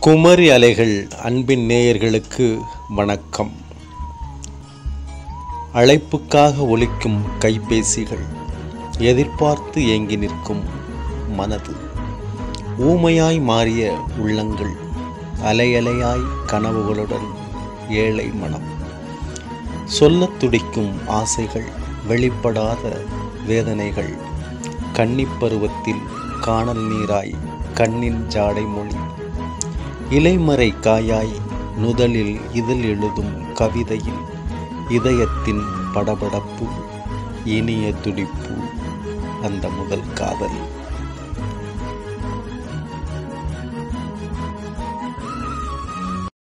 குமரி அலைகள் அன்பின் நேயர்களுக்கு வணக்கம். அழைப்புக்காக ஒலிக்கும் கைபேசிகள் எதிர்பார்த்து ஏங்கி நிற்கும் மனது. ஊமையாய் மாறிய உள்ளங்கள் அலையலையாய் கனவுகளுடன் ஏழை மனம். சொல்லத் துடிக்கும் ஆசைகள் வெளிப்படாத வேதனைகள் கன்னிப்பருவத்தில் காணல் நீராய் கண்ணின் ஜாடை மொழி இலைமறை காயாய் நுதலில் இதில் எழுதும் கவிதையில் இதயத்தின் படபடப்பு இனிய துடிப்பு அந்த முதல் காதல்.